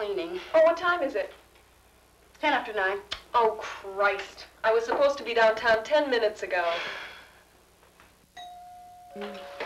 cleaning. Oh, what time is it? Ten after nine. Oh, Christ. I was supposed to be downtown ten minutes ago. Yes.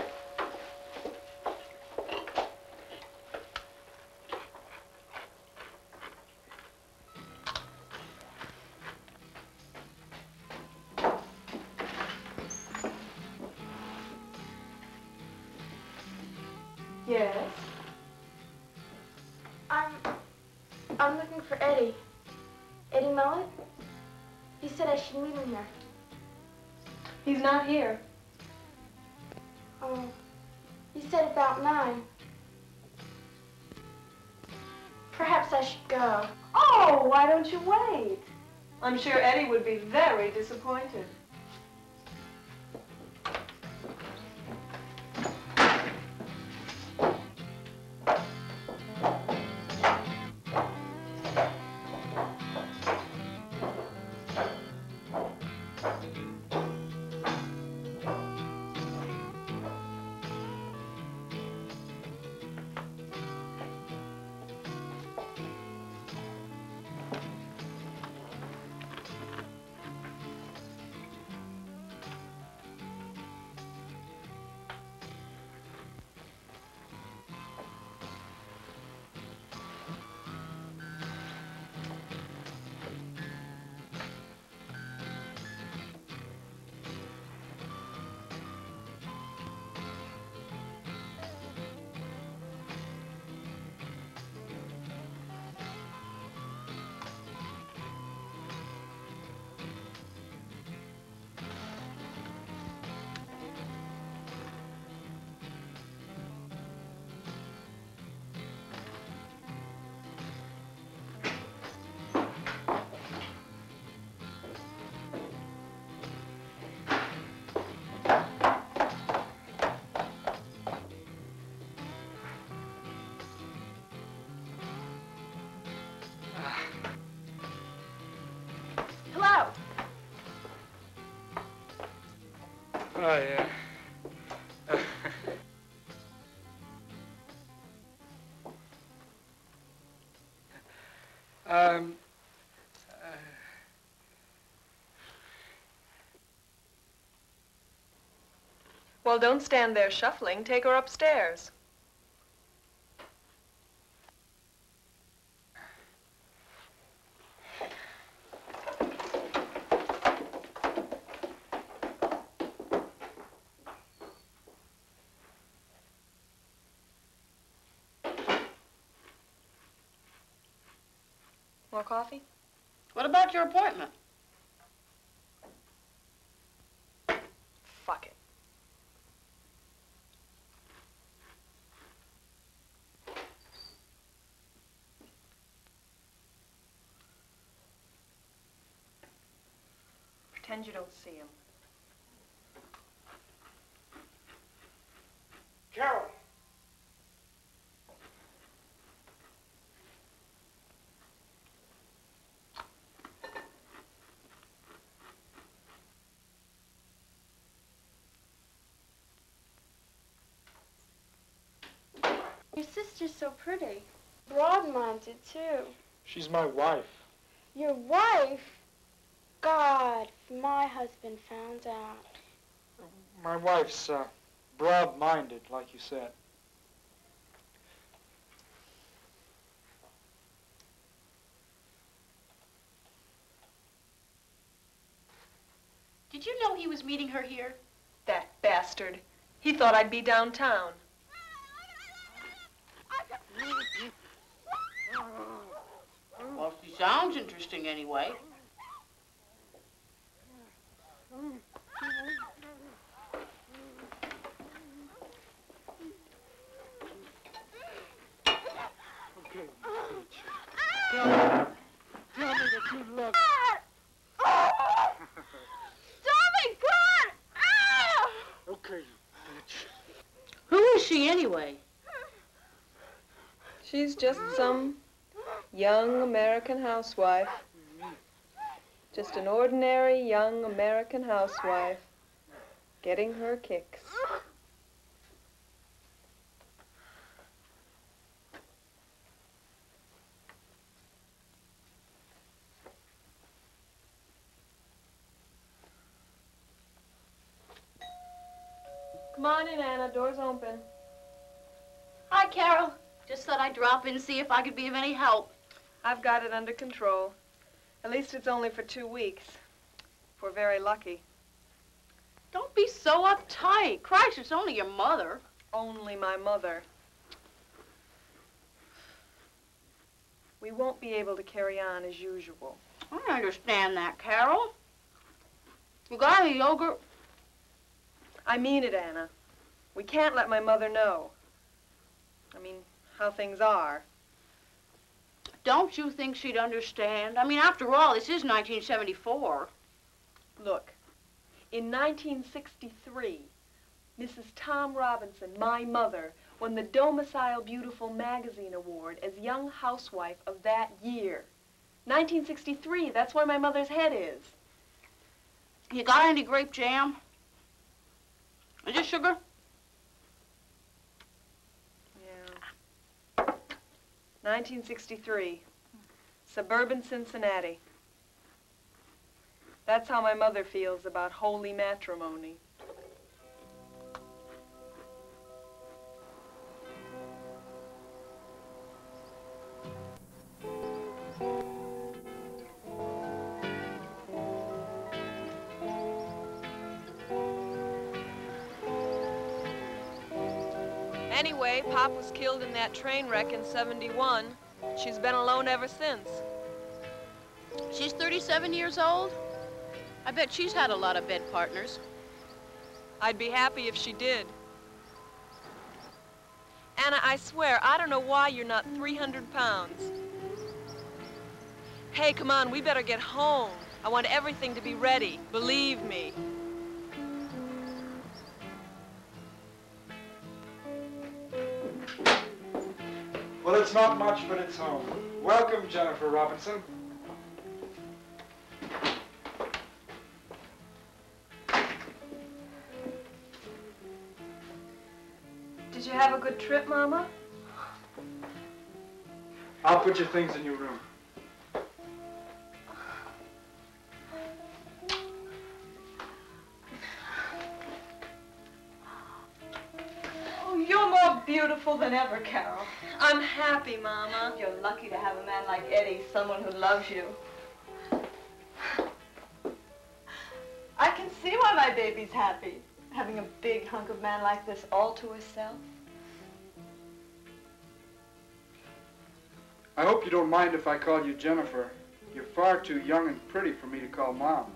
Oh, yeah. um, Well, don't stand there shuffling. Take her upstairs. More coffee? What about your appointment? Fuck it. Pretend you don't see him. Sister's so pretty. Broad-minded, too. She's my wife. Your wife? God, if my husband found out. My wife's uh, broad-minded, like you said. Did you know he was meeting her here? That bastard. He thought I'd be downtown. Well, she sounds interesting anyway. She's just some young American housewife. Just an ordinary young American housewife getting her kicks. Come on in, Anna. Door's open. In and see if I could be of any help. I've got it under control. At least it's only for two weeks. If we're very lucky. Don't be so uptight. Christ, it's only your mother. Only my mother. We won't be able to carry on as usual. I understand that, Carol. You got any yogurt? I mean it, Anna. We can't let my mother know. I mean, how things are. Don't you think she'd understand? I mean, after all, this is 1974. Look, in 1963, Mrs. Tom Robinson, my mother, won the Domicile Beautiful Magazine Award as Young Housewife of that year. 1963, that's where my mother's head is. You got any grape jam? Is it sugar? Yeah. 1963. Suburban Cincinnati. That's how my mother feels about holy matrimony. Anyway, Pop was killed in that train wreck in 71. She's been alone ever since. She's 37 years old? I bet she's had a lot of bed partners. I'd be happy if she did. Anna, I swear, I don't know why you're not 300 pounds. Hey, come on, we better get home. I want everything to be ready, believe me. It's not much, but it's home. Welcome, Jennifer Robinson. Did you have a good trip, Mama? I'll put your things in your room. Beautiful than ever, Carol. I'm happy, Mama. You're lucky to have a man like Eddie, someone who loves you. I can see why my baby's happy, having a big hunk of man like this all to herself. I hope you don't mind if I call you Jennifer. You're far too young and pretty for me to call Mom.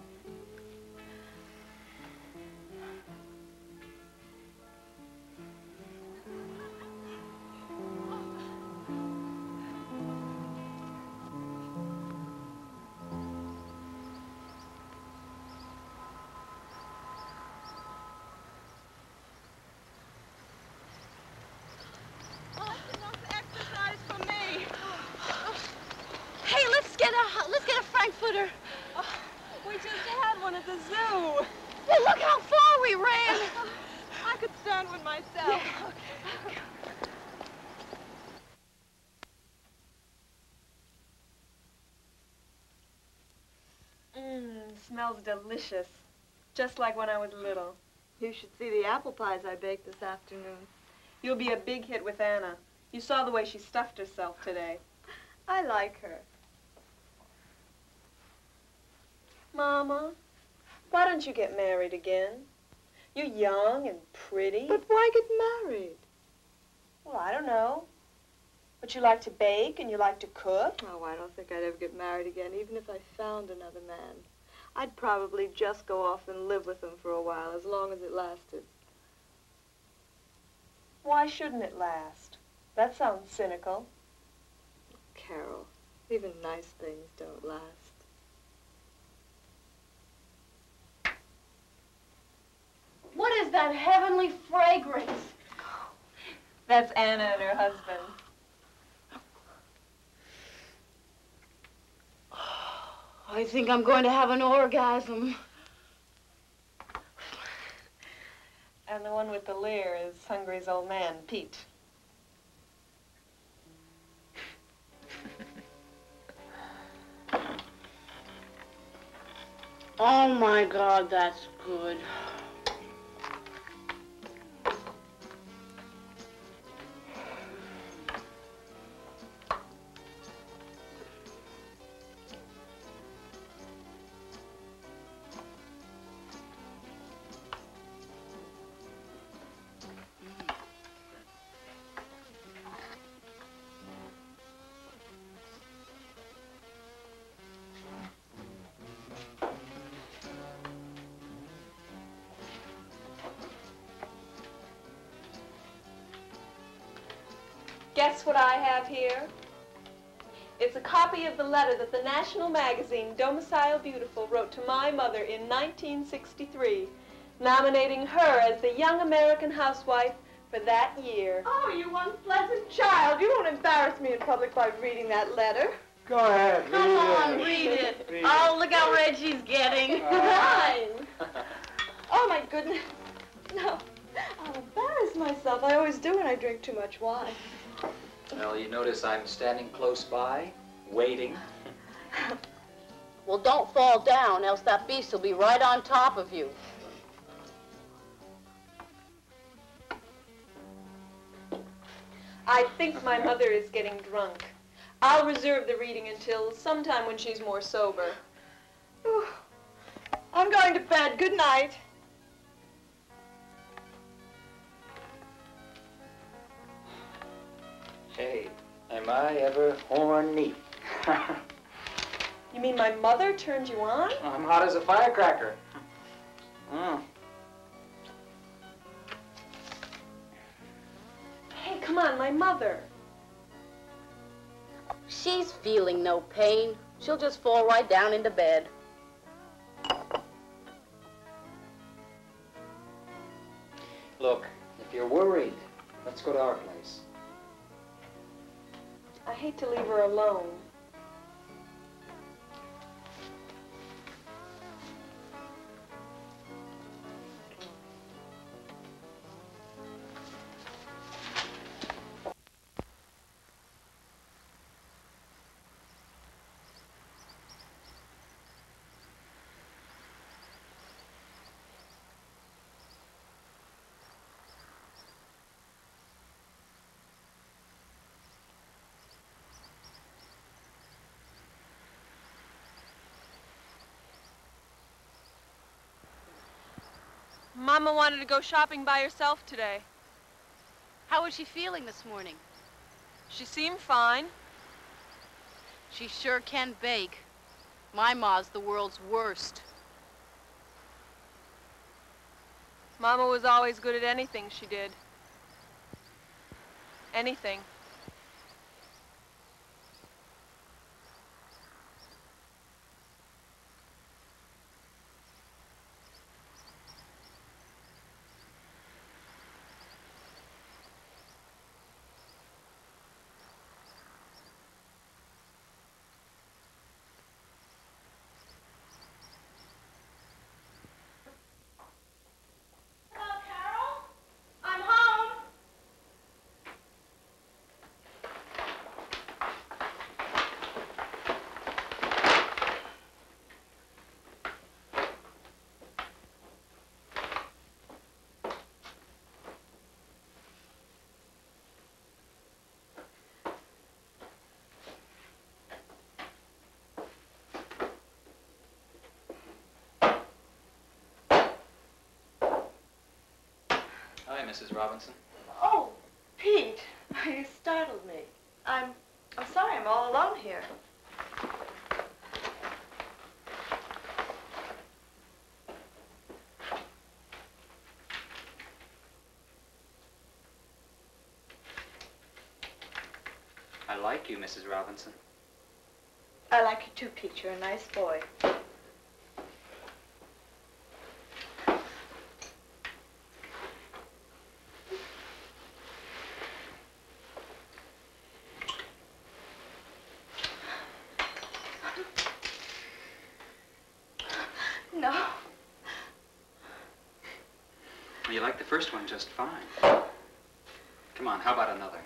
Smells delicious. Just like when I was little. You should see the apple pies I baked this afternoon. You'll be a big hit with Anna. You saw the way she stuffed herself today. I like her. Mama, why don't you get married again? You're young and pretty. But why get married? well, I don't know. But you like to bake and you like to cook. Oh, I don't think I'd ever get married again, even if I found another man. I'd probably just go off and live with him for a while, as long as it lasted. Why shouldn't it last? That sounds cynical. Carol, even nice things don't last. What is that heavenly fragrance? That's Anna and her husband. I think I'm going to have an orgasm. And the one with the leer is Hungry's old man, Pete. Oh my God, that's good. Copy of the letter that the national magazine Domicile Beautiful wrote to my mother in 1963, nominating her as the young American housewife for that year. Oh, you unpleasant child. You won't embarrass me in public by reading that letter. Go ahead. Come read on, it. read it. Read Oh, look how red she's getting. Mine. Oh, my goodness. No. I'll embarrass myself. I always do when I drink too much wine. Well, you notice I'm standing close by, waiting. Well, don't fall down, else that beast will be right on top of you. I think my mother is getting drunk. I'll reserve the reading until sometime when she's more sober. Whew. I'm going to bed. Good night. Hey, am I ever horny? You mean my mother turned you on? I'm hot as a firecracker. Mm. Hey, come on, my mother. She's feeling no pain. She'll just fall right down into bed. Look, if you're worried, let's go to our place. I hate to leave her alone. Mama wanted to go shopping by herself today. How was she feeling this morning? She seemed fine. She sure can bake. My ma's the world's worst. Mama was always good at anything she did. Anything. Hi, Mrs. Robinson. Oh, Pete. You startled me. I'm, I'm sorry I'm all alone here. I like you, Mrs. Robinson. I like you too, Pete. You're a nice boy. No, Well, you like the first one just fine. Come on, how about another?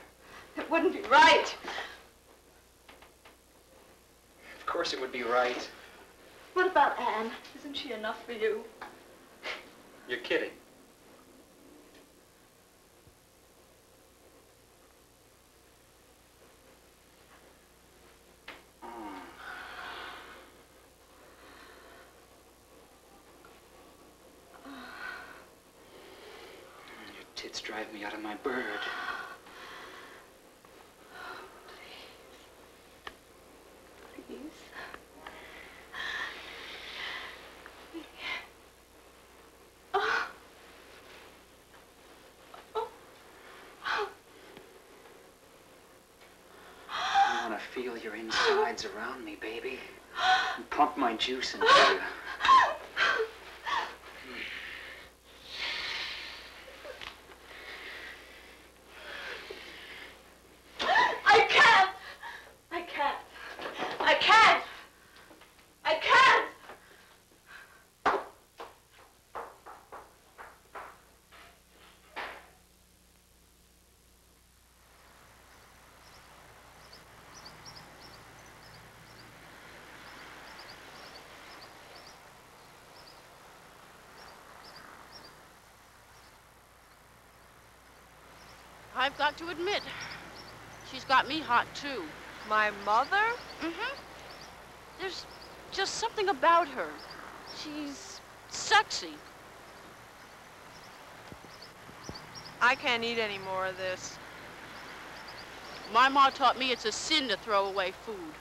it wouldn't be right. Of course it would be right. What about Anna? Isn't she enough for you? You're kidding. Mm. Your tits bird. Please. Oh. Oh. feel your insides around me, baby. And pump my juice into you. Got to admit, she's got me hot too. My mother? Mm-hmm. There's just something about her. She's sexy. I can't eat any more of this. My ma taught me it's a sin to throw away food.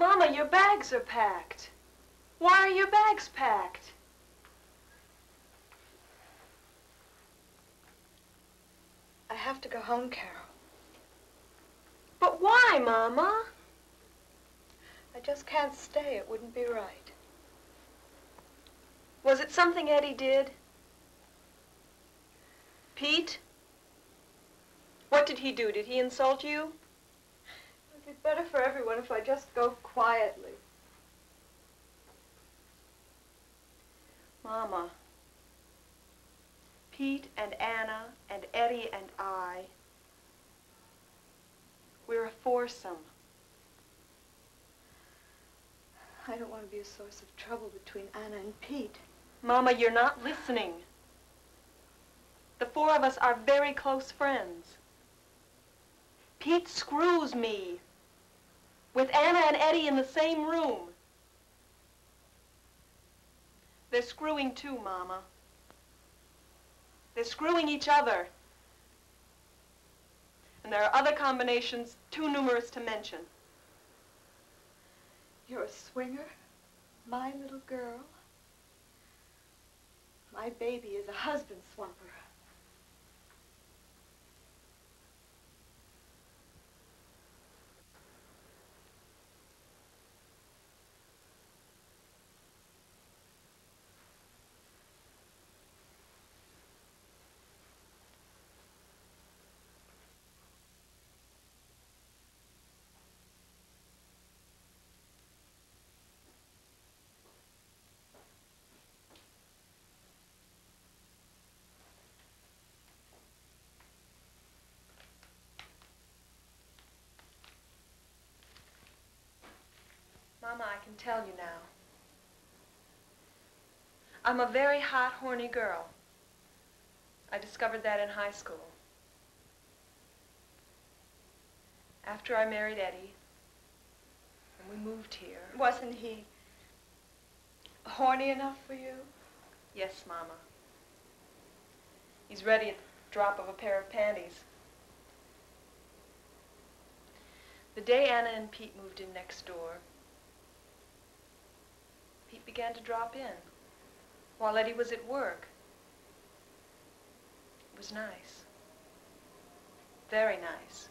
Mama, your bags are packed. Why are your bags packed? I have to go home, Carol. But why, Mama? I just can't stay. It wouldn't be right. Was it something Eddie did? Pete? What did he do? Did he insult you? Be better for everyone if I just go quietly. Mama, Pete and Anna and Eddie and I, we're a foursome. I don't want to be a source of trouble between Anna and Pete. Mama, you're not listening. The four of us are very close friends. Pete screws me with Anna and Eddie in the same room. They're screwing too, Mama. They're screwing each other. And there are other combinations too numerous to mention. You're a swinger, my little girl. My baby is a husband swapper. Mama, I can tell you now. I'm a very hot, horny girl. I discovered that in high school. After I married Eddie, and we moved here. Wasn't he horny enough for you? Yes, Mama. He's ready at the drop of a pair of panties. The day Anna and Pete moved in next door, Pete began to drop in while Eddie was at work. It was nice. Very nice.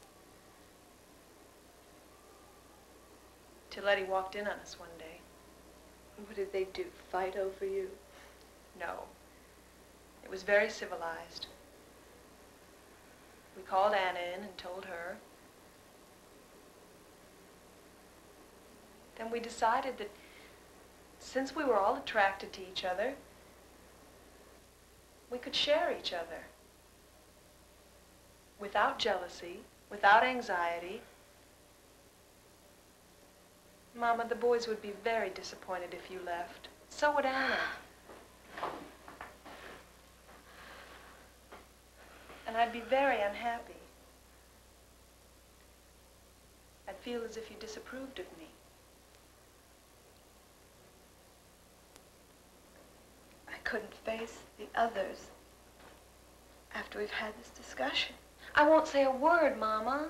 Till Eddie walked in on us one day. What did they do? Fight over you? No. It was very civilized. We called Anna in and told her. Then we decided that since we were all attracted to each other, we could share each other. Without jealousy, without anxiety. Mama, the boys would be very disappointed if you left. So would Anna. And I'd be very unhappy. I'd feel as if you disapproved of me. I couldn't face the others after we've had this discussion. I won't say a word, Mama.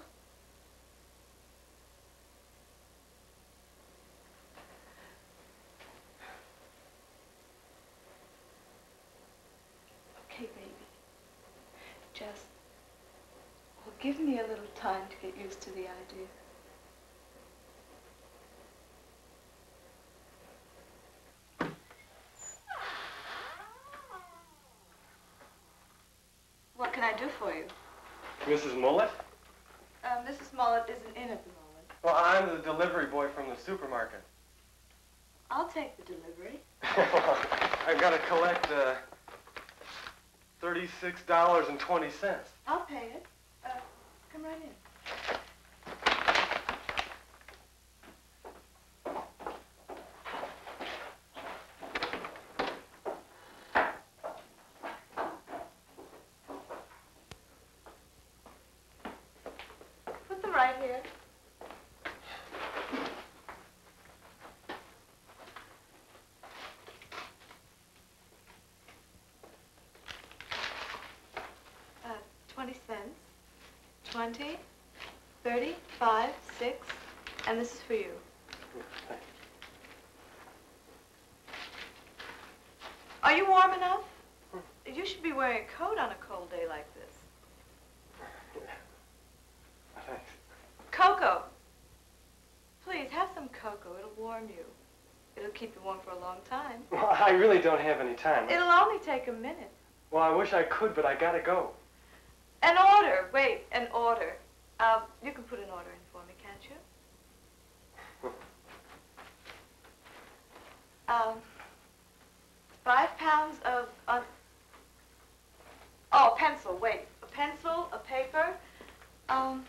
Okay, baby. Just, well, give me a little time to get used to the idea. What can I do for you? Mrs. Mullet? Uh, Mrs. Mullet isn't in at the moment. Well, I'm the delivery boy from the supermarket. I'll take the delivery. I've got to collect uh, $36.20. I'll pay it. Uh, come right in. Put them right here. Uh, 20 cents. 20, 30, 5, 6, and this is for you. Are you warm enough? You should be wearing a coat on a cold day like this. Thanks. Cocoa. Please, have some cocoa. It'll warm you. It'll keep you warm for a long time. Well, I really don't have any time. It'll only take a minute. Well, I wish I could, but I gotta go. An order. Wait, an order. Um, you can put an order in for me, can't you? Um, five pounds of, oh, pencil, wait. A pencil, a paper, um,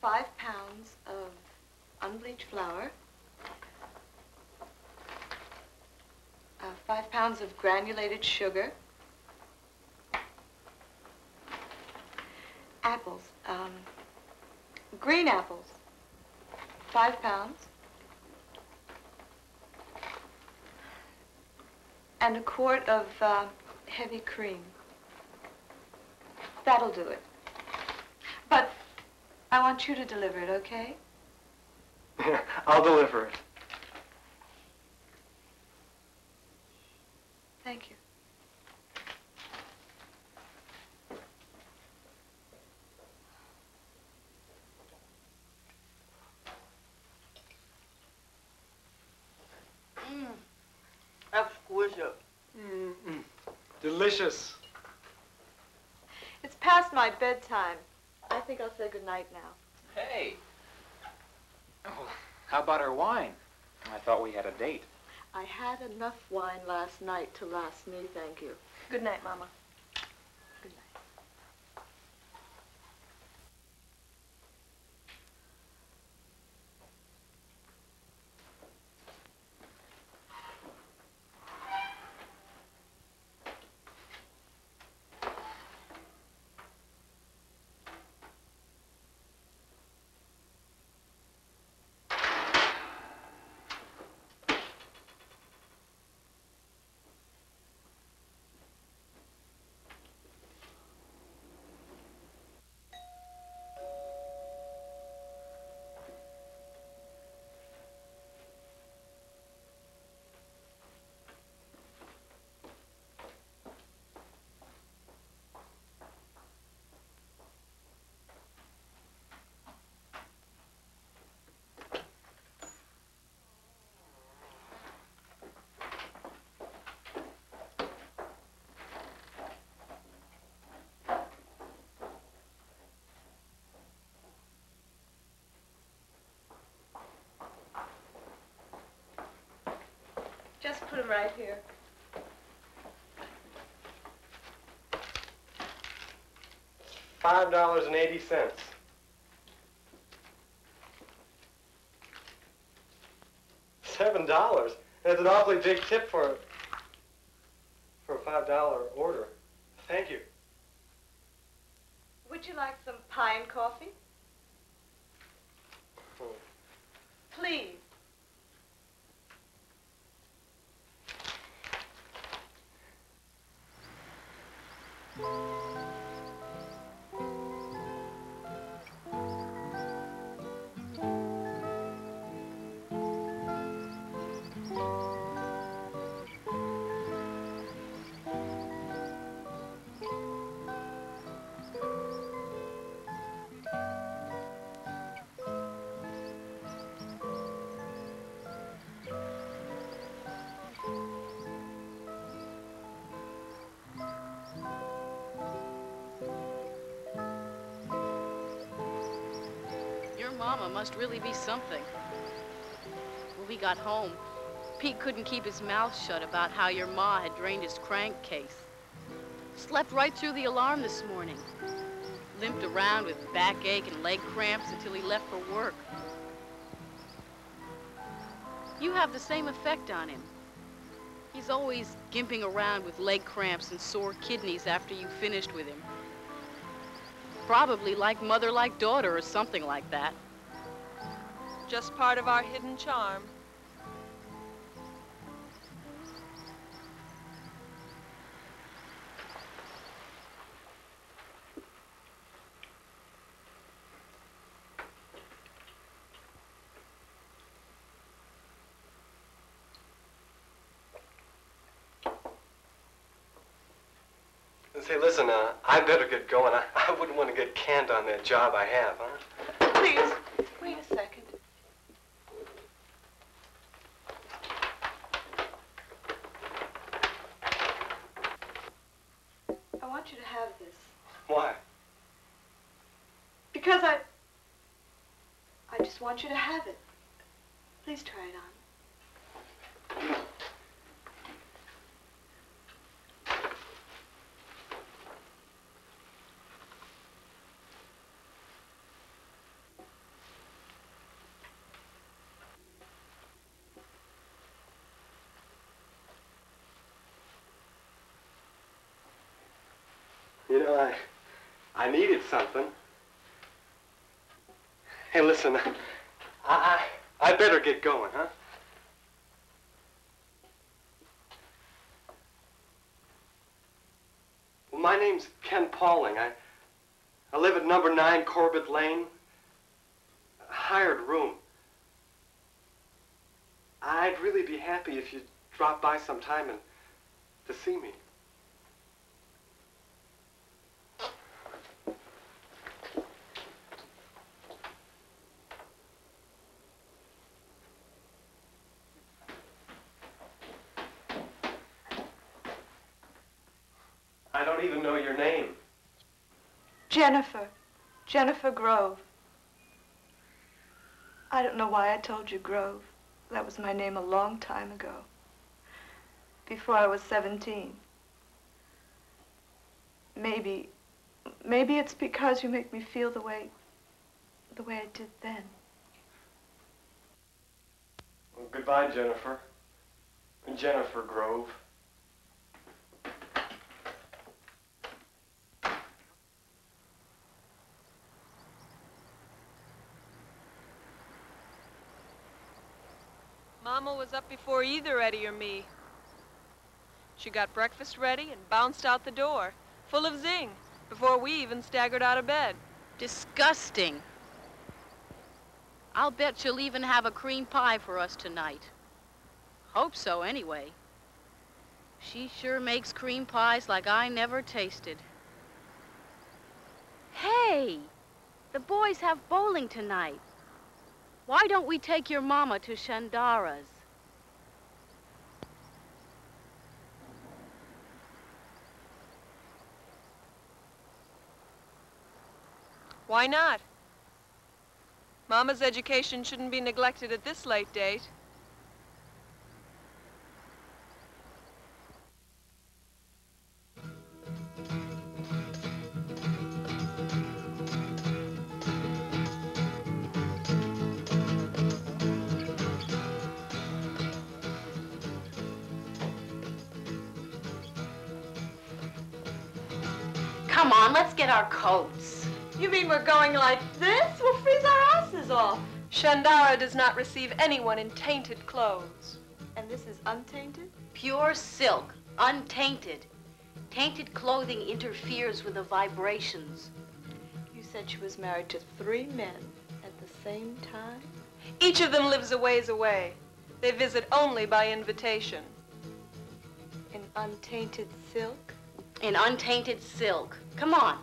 five pounds of unbleached flour, five pounds of granulated sugar, apples, um, green apples, five pounds, and a quart of uh, heavy cream. That'll do it. But I want you to deliver it, okay? I'll deliver it. Thank you. Mmm. Exquisite. Mm-mm. Delicious. It's past my bedtime. I think I'll say goodnight now. Hey. Oh, how about our wine? I thought we had a date. I had enough wine last night to last me, thank you. Good night, Mama. Good night. Just put them right here. Five dollars and eighty cents. Seven dollars? That's an awfully big tip for for a five dollar order. Thank you. Would you like some pie and coffee? Must really be something. When we got home, Pete couldn't keep his mouth shut about how your ma had drained his crankcase. Slept right through the alarm this morning. Limped around with backache and leg cramps until he left for work. You have the same effect on him. He's always gimping around with leg cramps and sore kidneys after you finished with him. Probably like mother like daughter or something like that. Just part of our hidden charm. Say, listen, uh, I better get going. I, I wouldn't want to get canned on that job I have, huh? Please, wait a second. I want you to have this. Why? Because I... I just want you to have it. Please try it on. You know, I, I needed something. Hey, listen, I, I, I better get going, huh? Well, my name's Ken Pauling. I, I live at number nine Corbett Lane. A hired room. I'd really be happy if you'd drop by sometime and to see me. Don't even know your name. Jennifer. Jennifer Grove. I don't know why I told you Grove. That was my name a long time ago. Before I was 17. Maybe, maybe it's because you make me feel the way, the way I did then. Well, goodbye, Jennifer. Jennifer Grove. Mama was up before either Eddie or me. She got breakfast ready and bounced out the door, full of zing, before we even staggered out of bed. Disgusting. I'll bet she'll even have a cream pie for us tonight. Hope so, anyway. She sure makes cream pies like I never tasted. Hey, the boys have bowling tonight. Why don't we take your mama to Shandara's? Why not? Mama's education shouldn't be neglected at this late date. Come on, let's get our coats. You mean we're going like this? We'll freeze our asses off. Shandara does not receive anyone in tainted clothes. And this is untainted? Pure silk, untainted. Tainted clothing interferes with the vibrations. You said she was married to three men at the same time? Each of them lives a ways away. They visit only by invitation. In untainted silk? In untainted silk. Come on.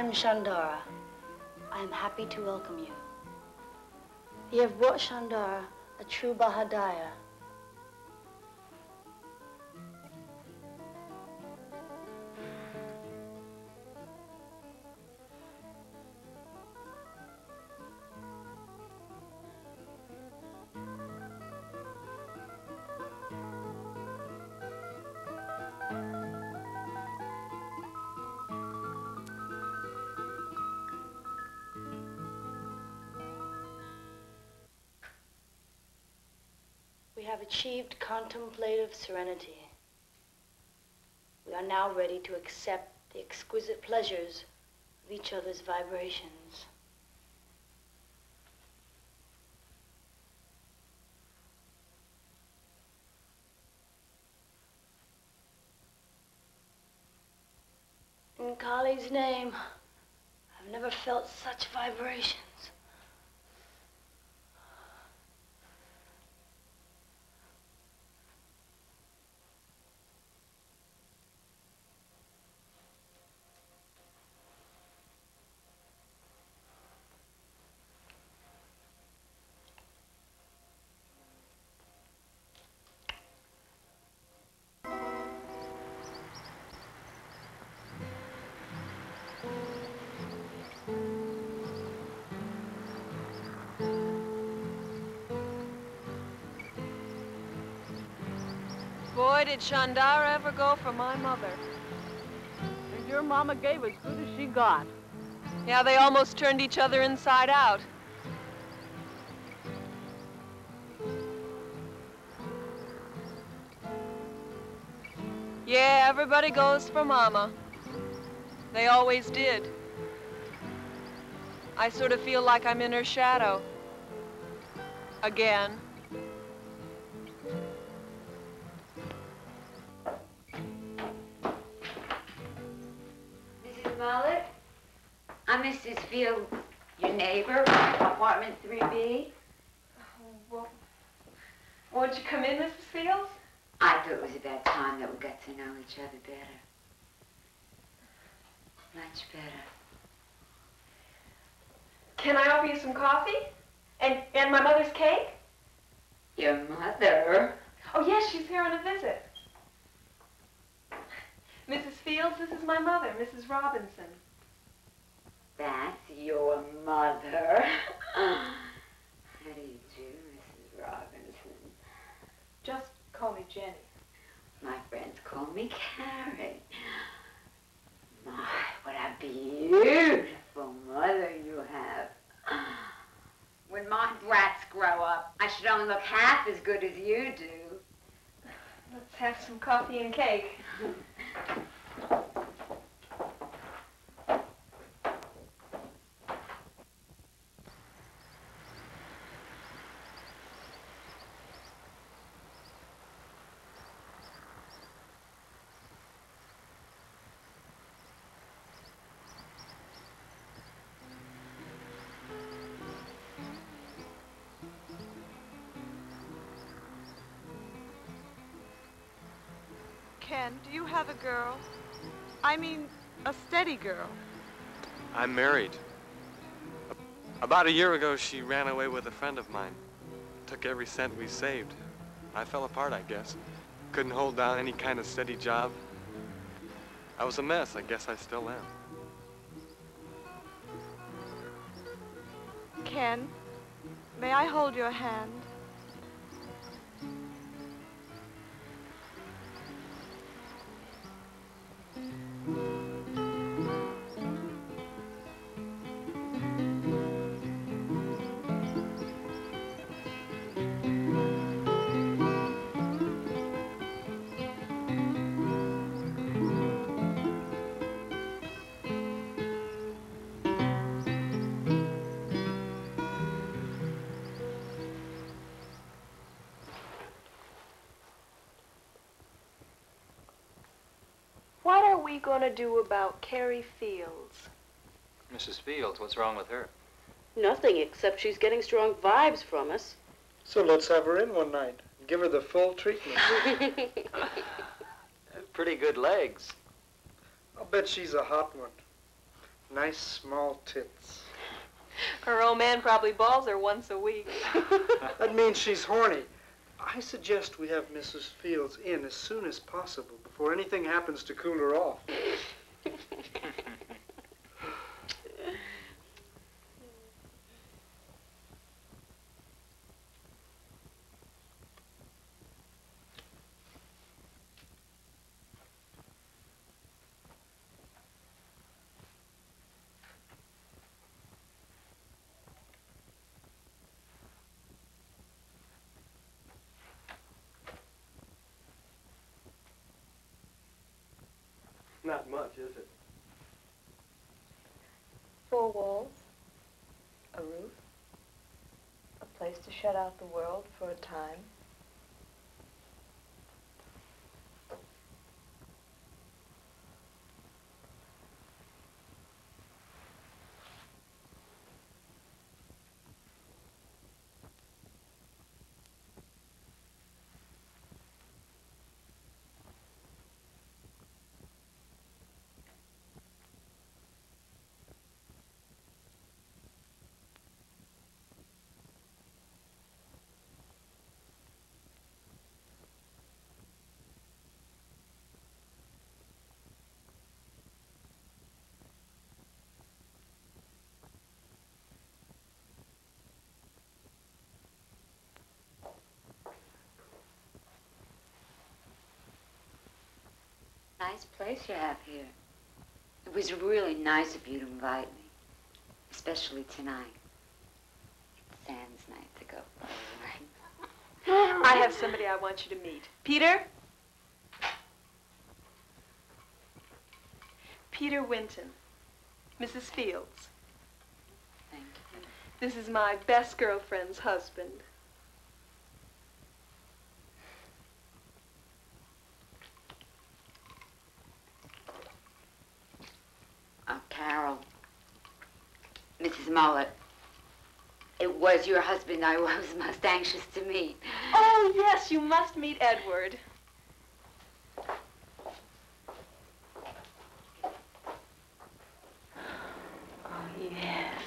Am Chandara. I am happy to welcome you. You have brought Chandara a true Bahadaya. Have achieved contemplative serenity. We are now ready to accept the exquisite pleasures of each other's vibrations. Did Chandara ever go for my mother. And your mama gave as good as she got. Yeah, they almost turned each other inside out. Yeah, everybody goes for Mama. They always did. I sort of feel like I'm in her shadow. Again. Mullet? I'm Mrs. Field, your neighbor, apartment 3B. Well, won't you come in, Mrs. Fields? I thought it was about time that we got to know each other better. Much better. Can I offer you some coffee? And, and my mother's cake? Your mother? Oh, yes, she's here on a visit. Mrs. Fields, this is my mother, Mrs. Robinson. That's your mother. How do you do, Mrs. Robinson? Just call me Jenny. My friends call me Carrie. My, what a beautiful mother you have. When my brats grow up, I should only look half as good as you do. Let's have some coffee and cake. Ken, do you have a girl? I mean, a steady girl. I'm married. About a year ago, she ran away with a friend of mine. Took every cent we saved. I fell apart, I guess. Couldn't hold down any kind of steady job. I was a mess. I guess I still am. Ken, may I hold your hand? Going to do about Carrie Fields? Mrs. Fields, what's wrong with her? Nothing, except she's getting strong vibes from us. So let's have her in one night. Give her the full treatment. Pretty good legs. I'll bet she's a hot one. Nice small tits. Her old man probably balls her once a week. That means she's horny. I suggest we have Mrs. Fields in as soon as possible before anything happens to cool her off. Not much, is it? Four walls, a roof, a place to shut out the world for a time. Nice place you have here. It was really nice of you to invite me, especially tonight. It's Sam's night to go. I have somebody I want you to meet. Peter? Peter Winton. Mrs. Fields. Thank you. This is my best girlfriend's husband. Oh, Carol. Mrs. Mullet. It was your husband I was most anxious to meet. Oh, yes, you must meet Edward. Oh, yes.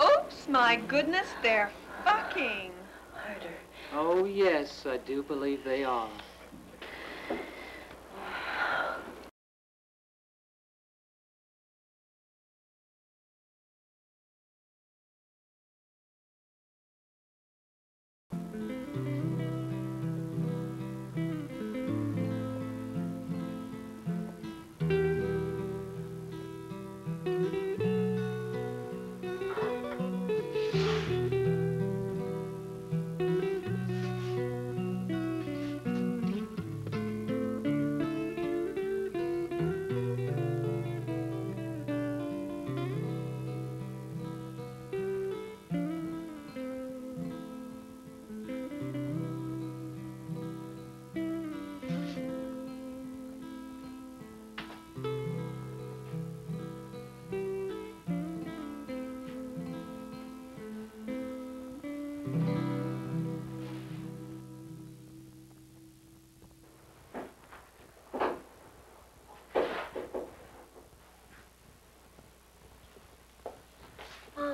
Oops, my goodness, they're fucking. Harder. Oh, yes, I do believe they are.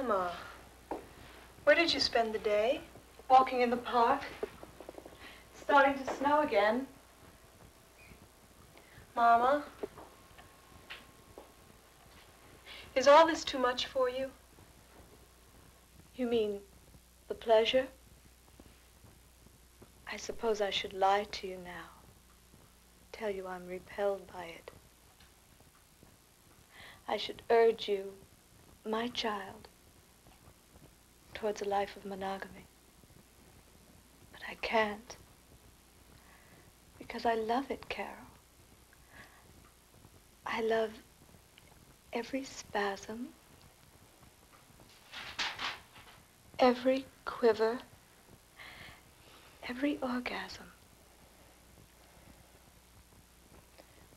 Mama, where did you spend the day? Walking in the park. Starting to snow again. Mama? Is all this too much for you? You mean the pleasure? I suppose I should lie to you now. Tell you I'm repelled by it. I should urge you, my child, towards a life of monogamy. But I can't. Because I love it, Carol. I love every spasm, every quiver, every orgasm.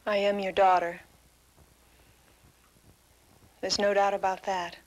I am your daughter. There's no doubt about that.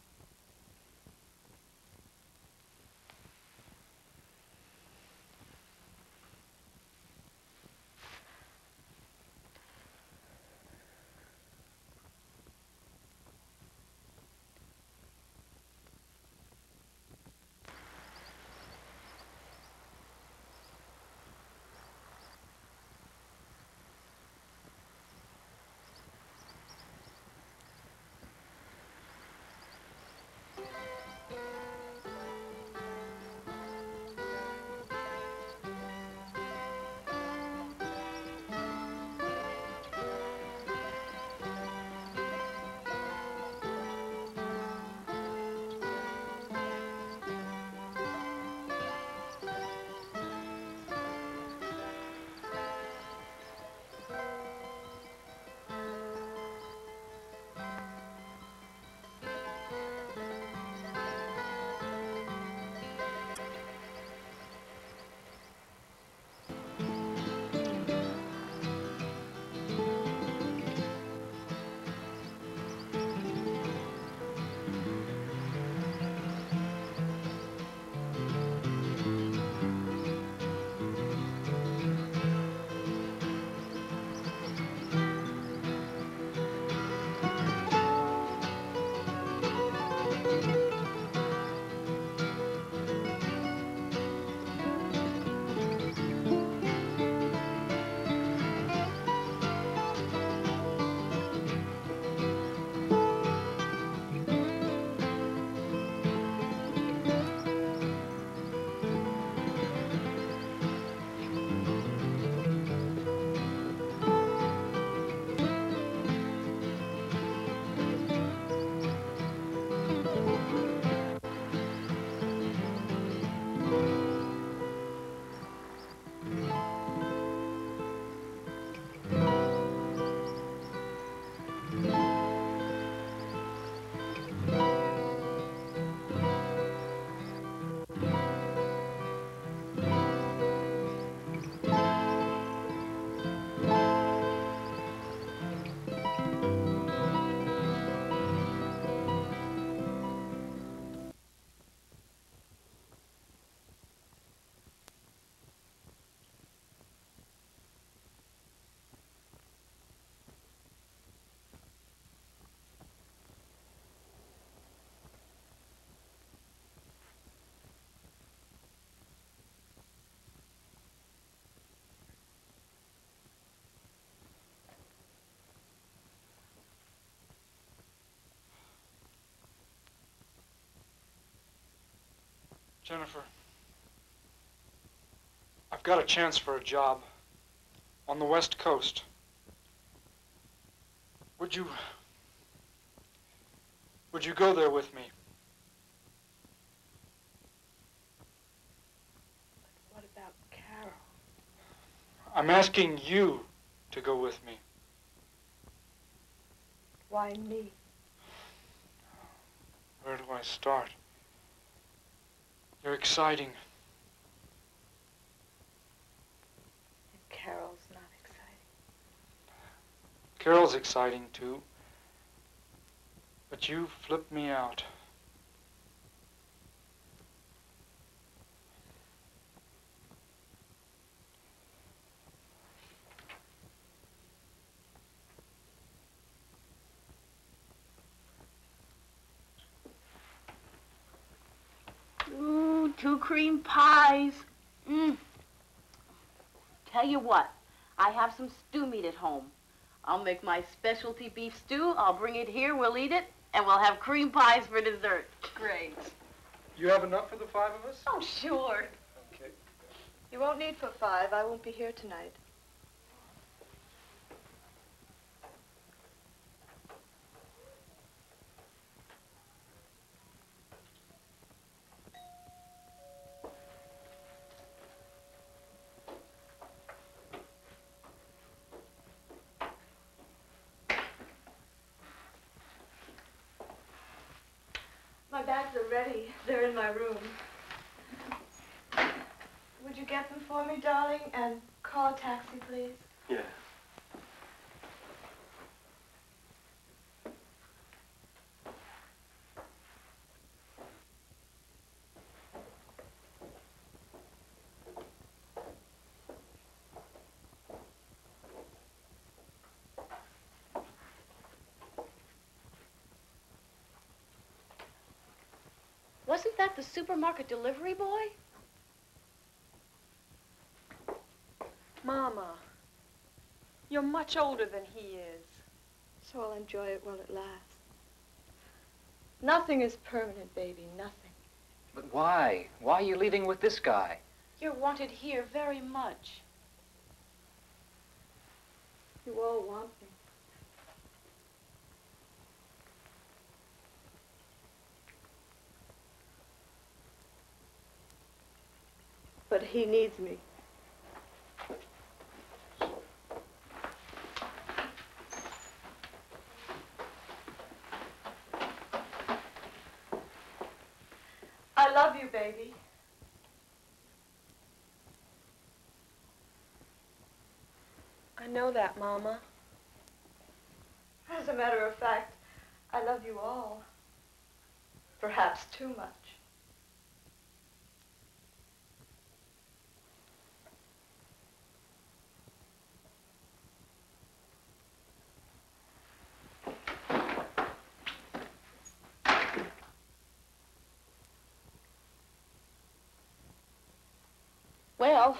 Jennifer, I've got a chance for a job on the West Coast. Would you... Would you go there with me? What about Carol? I'm asking you to go with me. Why me? Where do I start? You're exciting. And Carol's not exciting. Carol's exciting too. But you flipped me out. Ooh, two cream pies. Mm. Tell you what, I have some stew meat at home. I'll make my specialty beef stew. I'll bring it here. We'll eat it, and we'll have cream pies for dessert. Great. You have enough for the five of us? Oh, sure. Okay. You won't need for five. I won't be here tonight. Bags are ready. They're in my room. Would you get them for me, darling? And call a taxi, please? Yeah. That the supermarket delivery boy? Mama, you're much older than he is. So I'll enjoy it while it lasts. Nothing is permanent, baby, nothing. But why? Why are you leaving with this guy? You're wanted here very much. You all want he needs me. I love you, baby. I know that, Mama. As a matter of fact, I love you all. Perhaps too much. Well,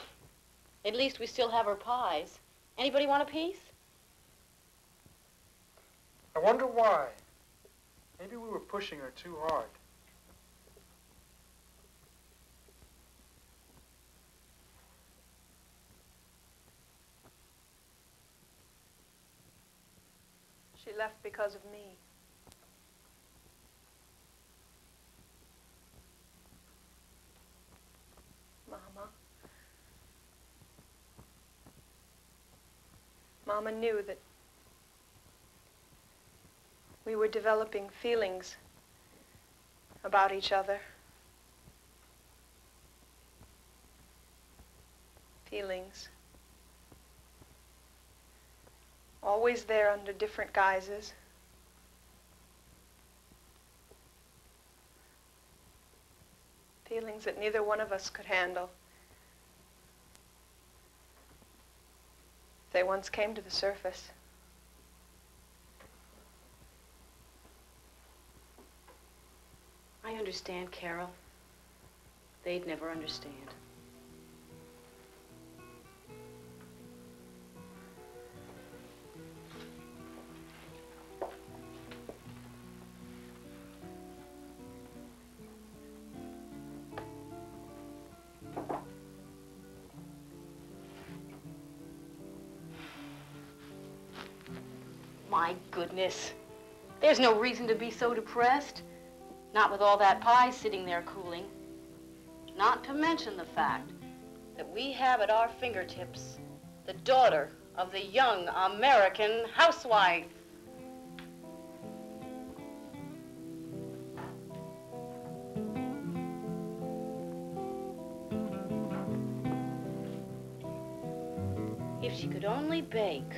at least we still have our pies. Anybody want a piece? I wonder why. Maybe we were pushing her too hard. She left because of me. Mama. Mama knew that we were developing feelings about each other. Feelings. Always there under different guises. Feelings that neither one of us could handle. They once came to the surface. I understand, Carol. They'd never understand. My goodness. There's no reason to be so depressed. Not with all that pie sitting there cooling. Not to mention the fact that we have at our fingertips the daughter of the young American housewife. If she could only bake.